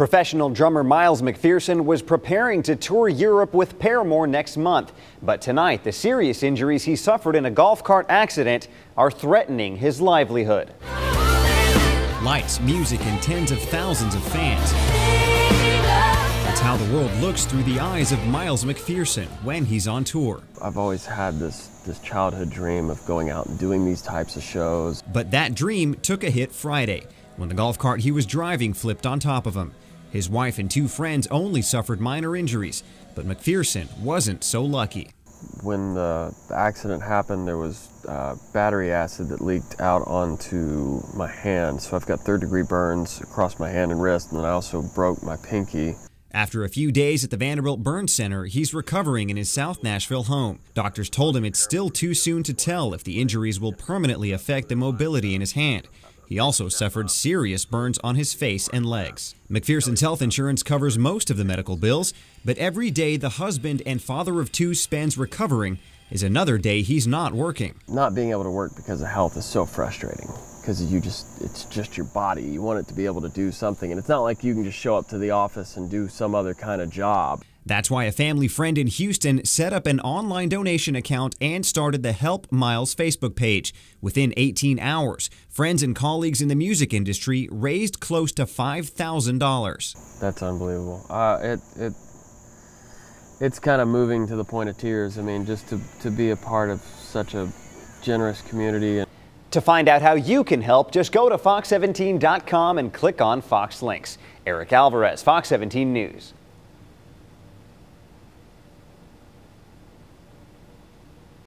Professional drummer Miles McPherson was preparing to tour Europe with Paramore next month. But tonight, the serious injuries he suffered in a golf cart accident are threatening his livelihood. Lights, music, and tens of thousands of fans. That's how the world looks through the eyes of Miles McPherson when he's on tour. I've always had this, this childhood dream of going out and doing these types of shows. But that dream took a hit Friday when the golf cart he was driving flipped on top of him. His wife and two friends only suffered minor injuries, but McPherson wasn't so lucky. When the, the accident happened, there was uh, battery acid that leaked out onto my hand. So I've got third degree burns across my hand and wrist, and then I also broke my pinky. After a few days at the Vanderbilt Burn Center, he's recovering in his South Nashville home. Doctors told him it's still too soon to tell if the injuries will permanently affect the mobility in his hand. He also suffered serious burns on his face and legs. McPherson's health insurance covers most of the medical bills, but every day the husband and father of two spends recovering is another day he's not working. Not being able to work because of health is so frustrating because you just it's just your body. You want it to be able to do something and it's not like you can just show up to the office and do some other kind of job. That's why a family friend in Houston set up an online donation account and started the Help Miles Facebook page. Within 18 hours, friends and colleagues in the music industry raised close to $5,000. That's unbelievable. Uh, it, it, it's kind of moving to the point of tears. I mean, just to, to be a part of such a generous community. To find out how you can help, just go to fox17.com and click on Fox Links. Eric Alvarez, Fox 17 News.